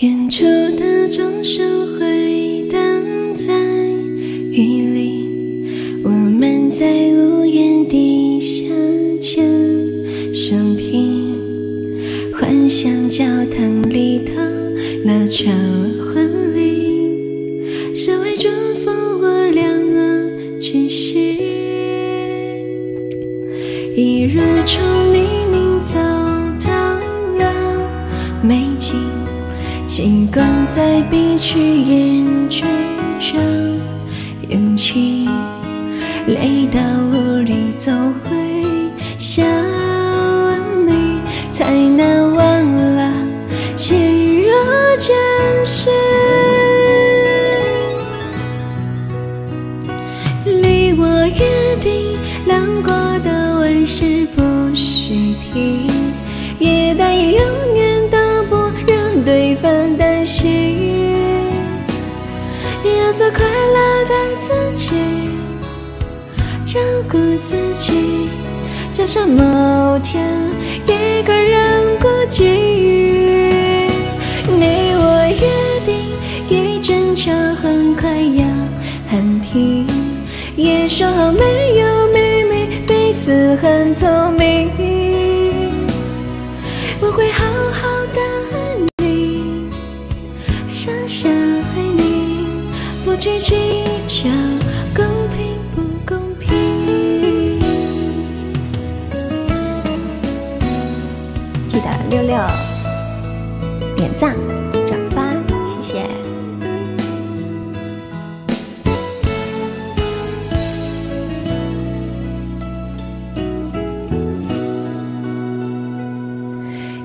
远处的钟声回荡在雨里，我们在屋檐底下牵手听，幻想教堂里头那场婚礼，是为祝福我俩而举行。一日从泥泞走到了美景，尽管在彼此眼追着勇气，累到无力走回校园里，才难忘了亲若真实。离我约定难过的往事不许提，也答应的自己，照顾自己。就算某天一个人孤寂，你我约定一争吵很快要喊停。也说好没有秘密，彼此很透明。我会好好的爱你，傻傻爱你，不去计公平不公平。记得六六点赞转发，谢谢。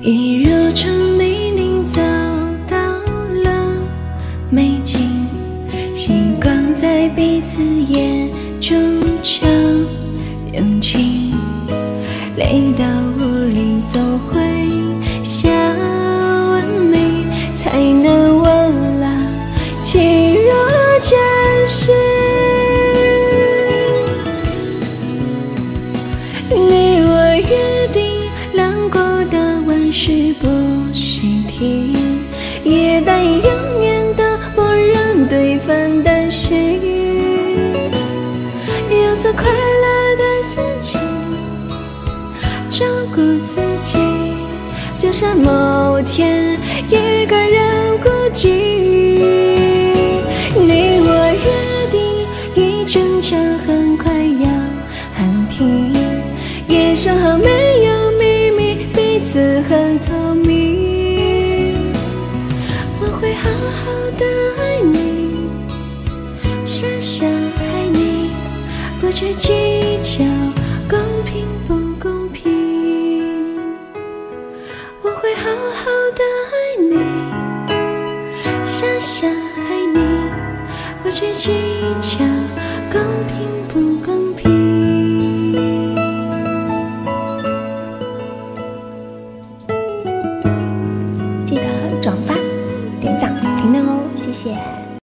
一如从彼此眼中找勇气，累到无力走回校园里，才能忘了情若真实。你我约定，难过的往事不许提，也答应快乐的自己，照顾自己。就算某天一个人孤寂，你我约定，一争吵很快要喊停。也说好没有秘密，彼此很透明。我会好好的爱你，傻傻，不去计较公平不公平。我会好好的爱你傻傻爱你不去计较公平不公平。记得转发点赞评论哦谢谢。